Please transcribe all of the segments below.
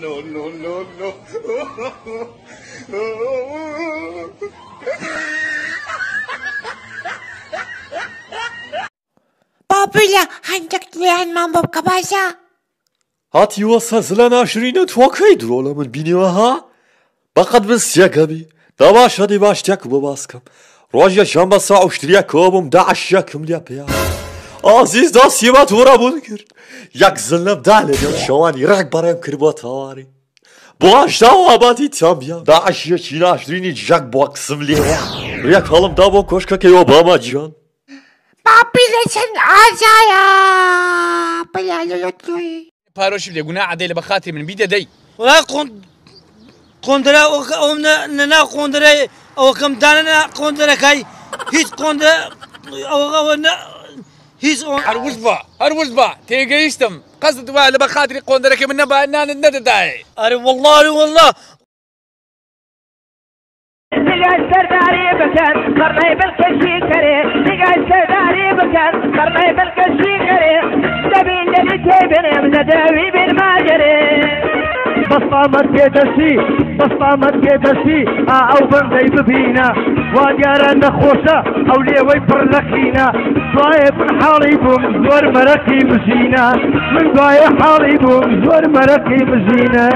no, no, no, no. Bobula, hancakleyen mambo kabasa. هاتي وصل لنا عشرين توكي درولا من بينيوها بقد بس يقبي دباش هدي باش تاك بباسكم روجيا شنبا ساعة اشتريا كوبم داعش ياكم ليا بيا عزيز دا سيما تورا بونكر ياك زلنا بدالي ديال شواني راك برايم كربوت هواري باش داوا باتي تامبيا داعش يا چينا عشريني جاك بوكسم ليا رياك هالم دابو كوشكا كي اوباما جان Bobula sen azaya. Bala lulutluy. باروش بلي قلنا عدي بخاطري من بيدا دي ولا قند قندرة أو ننا قندرة أو كم دانا قندرة كاي هيت قندرة أو أو هيت هروز با هروز با تيجي يستم قصد با لبخاطري قندرك من نبا نان الندى داي أري والله أري والله. نقاش سرداري بكر قرني بالكشي كري. نقاش سرداري بكر قرني بالكشي كري. سبيل اللي تبني مزداوي بالماجري صايب حالي دوایە من حاڵی بووم زۆر مەرەقی بژینە. من دوایە حاڵی بووم زۆر مەرەقی بژینە.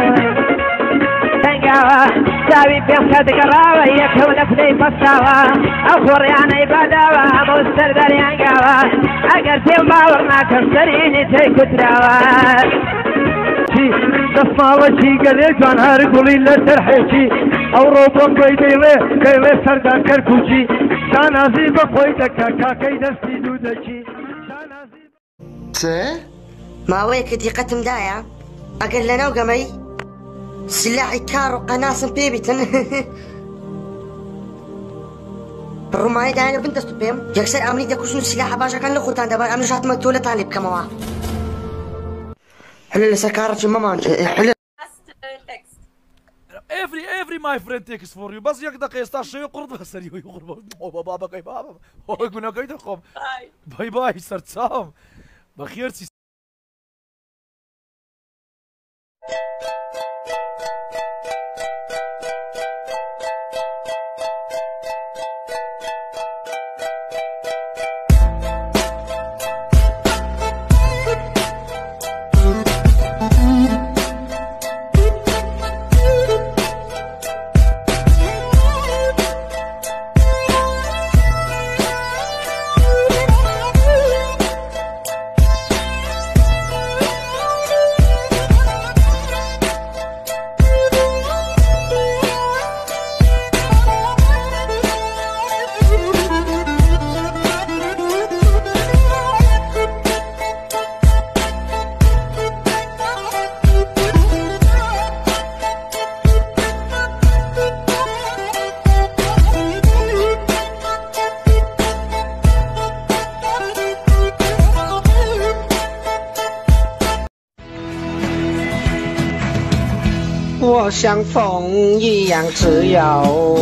دەنگاوە چاوی پێخە دەگەڕاوە یەکەو لە پلەی پەستاوە ئەو خۆڕیانەی باداوە ئەمە سەردەریانگاوە ئەگەر پێم باوەڕ ناکەم سەرینی تێ کوتراوە. دەستماوەکی گەلێکان هەر گوڵی لەسەر حێکی ئەو ڕۆبۆم گوی دەیڵێ کەیڵێ سەردان کەرکوچی. دكا كاكي دستي دودشي كان عزيز چه؟ ماوەیە کە دیقەتم دایە ئەگەر لەناو گەمەی سلاحی کار و قەناسم پێ بیتن ڕوومایی دایانە بن دەست پێم یەکسەر ئەمری دەکوشن سلاح باشەکان لە خۆتان دەبن ئەم ژاتمە تۆ لە تاالێ بکەمەوە لەسەر مەمان Every every my friend takes for you بس یک دقیقه است شوی قرب بسری و قرب بابا بابا کی بابا او گنا کی خب بای بای سرسام بخیر سی Wo 我像风一样自由，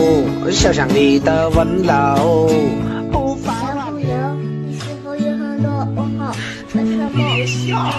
想象你的温柔。无法小朋友，你是否有很多问号？为什么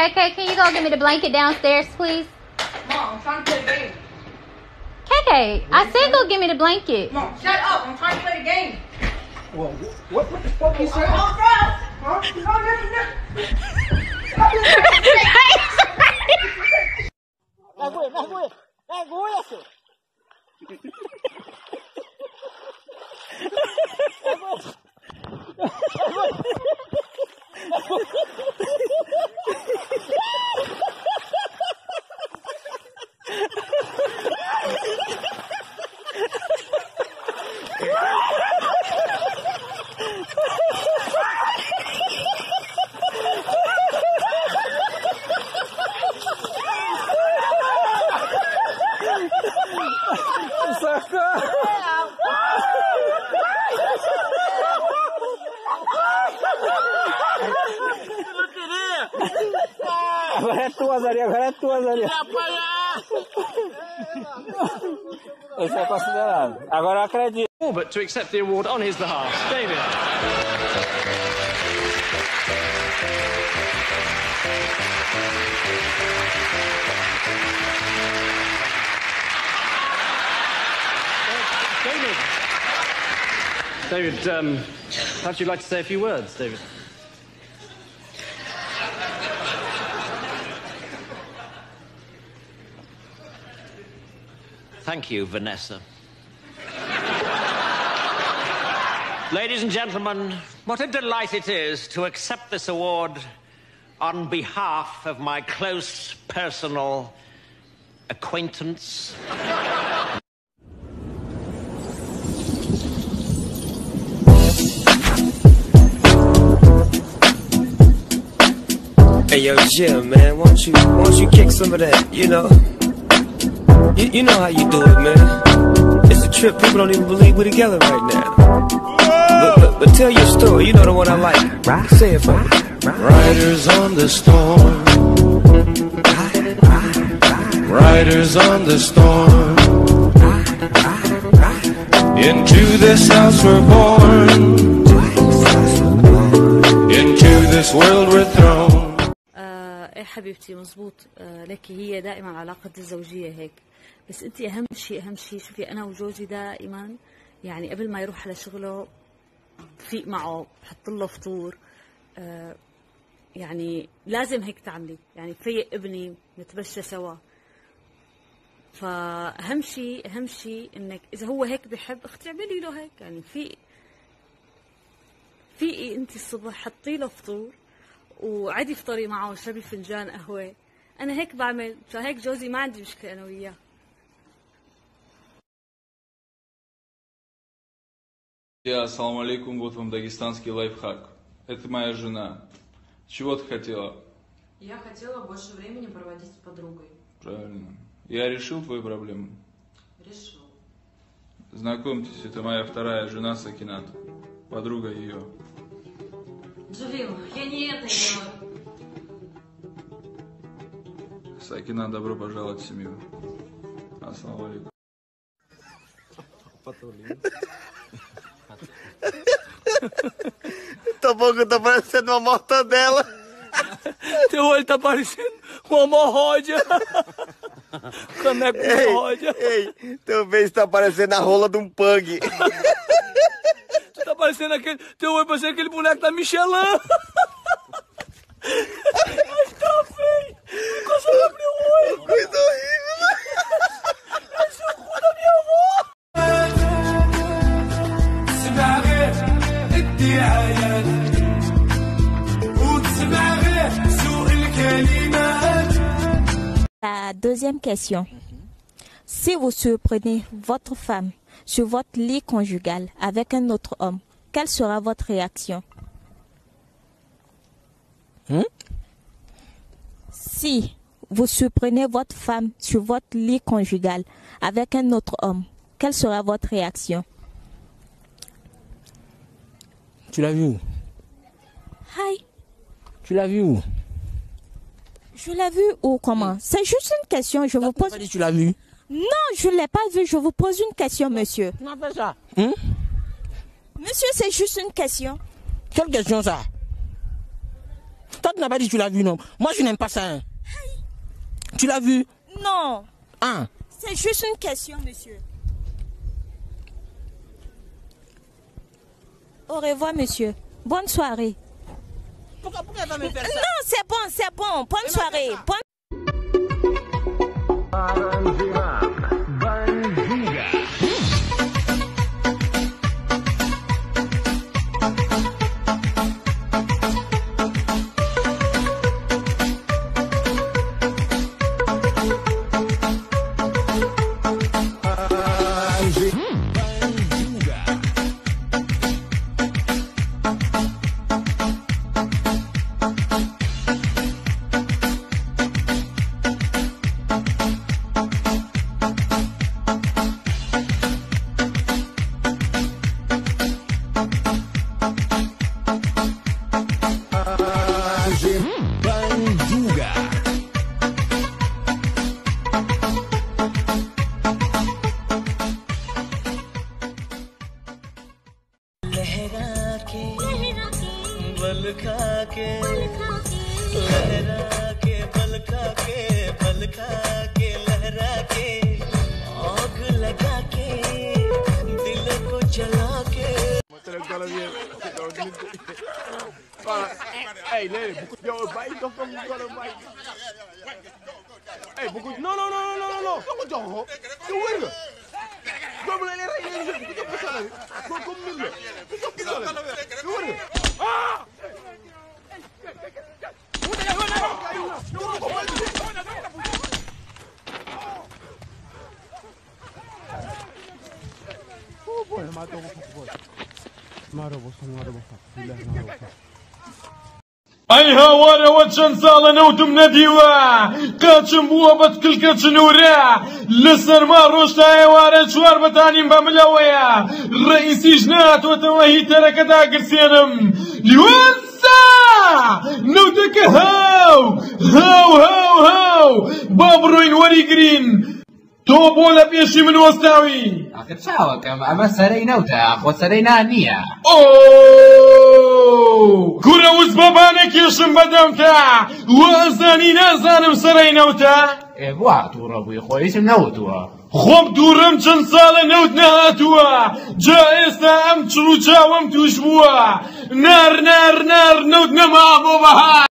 KK, can you go get me the blanket downstairs, please? Mom, I'm trying to play a game. KK, what I said go get me the blanket. Mom, shut up. I'm trying to play the game. Well, what, what the fuck you said? Oh, bro. Huh? No, no, no. Vai, vai, vai, vai, vai, Agora eu acredito. Orbit to accept the award on his behalf. David. David. David, um, perhaps you'd like to say a few words, David. Thank you, Vanessa. Ladies and gentlemen, what a delight it is to accept this award on behalf of my close personal acquaintance. Hey yo, Jim, man, why don't you why don't you kick some of that? You know, you, you know how you do it, man. It's a trip. People don't even believe we're together right now. But, but, but tell your story. You know the one I like. Right? Say it for me. Riders on the storm. Riders on the storm. Into this house we're born. Into this world we're thrown. آه إيه حبيبتي مزبوط آه لك هي دائما علاقة الزوجية هيك بس انت اهم شيء اهم شيء شوفي أنا وجوزي دائما يعني قبل ما يروح على شغله بفيق معه بحط له فطور. آه يعني لازم هيك تعملي. يعني فيق ابني نتمشى سوا. فأهم شيء أهم شيء إنك إذا هو هيك بحب أختي اعملي له هيك. يعني في فيقي أنت الصبح حطي له فطور وعدي افطري معه وشربي فنجان قهوة. أنا هيك بعمل مشان هيك جوزي ما عندي مشكلة أنا وياه. Я, ассаламу алейкум, вот вам дагестанский лайфхак. Это моя жена. Чего ты хотела? Я хотела больше времени проводить с подругой. Правильно. Я решил твою проблему. Решил. Знакомьтесь, это моя вторая жена Сакинат. Подруга ее. Джалил, я не это делаю. Сакина, добро пожаловать в семью. Ассаламу алейкум. Tua boca tá parecendo uma mortadela. Teu olho tá parecendo uma hemorroida. Caneco de Ei, hemorroida. ei, teu beijo tá parecendo a rola de um pug. Tu tá parecendo aquele. Teu olho parecendo aquele boneco da Michelin. La deuxième question. Si vous surprenez votre femme sur votre lit conjugal avec un autre homme, quelle sera votre réaction? Hmm? Si vous surprenez votre femme sur votre lit conjugal avec un autre homme, quelle sera votre réaction? Tu l'as vu où? Hi, Tu l'as vu où? Je l'ai vu ou comment? C'est juste une question, je vous pose. Tu l'as vu? Non, je ne l'ai pas vu, je vous pose une question, monsieur. Tu m'as fait ça Hein Monsieur, c'est juste une question. Quelle question ça? Toi, tu n'as pas dit que tu l'as vu, non Moi, je n'aime pas ça. hein. Tu l'as vu? Non, Ah c'est juste une question, monsieur. Au revoir, monsieur. Bonne soirée. Pourquoi, pourquoi elle va me faire ça? Non, c'est bon, c'est bon. Bonne soirée. Bonne... के लहरा के बल खा के बल खा के लहरा के आग लगा के दिल को जला के Hey, nee, yo, bij toch van die bij. Hey, buku, no, no, no, no, no, no, doomu la ngay rey leen yéen ku topp sala bi moom comme mbir la ku topp sala bi lu war ah Oh boy, ما دوغ فوق boy. ما ربو ما ربو بالله ما ربو ئەی هاوارەوە چەند ساڵە نەوتم نەدیوە. قاچم بووە بەتکلکە چنوورە. لەسەرما ڕۆشتا ئێوارە چوار بەتانیم بە ملەوەیە. ڕئیسیش ناتۆتەوە هیتەرەکە داگرسێنم لیوەنسا! نەوتەکە هاو! هاو هاو هاو! با بڕۆین وەریگرین. تۆ بۆ لە پێشی من وەستاوی. چاوەکەم ئەمە سەرەی نەوتە خۆ سەرەی نان نییە گورە وز بەبانە کێشم بەدەمتە وەزانی نازانم سەرەی نەوتە. ئێ بوا تووڕە بووی خۆیشم نەوتووە. خۆم دوورم چەند ساڵە نەوت نەهاتووە. جا ئێستا ئەم چڕوو چاوەم توش بووە. نار نار نار نەوت نەما بۆ بەها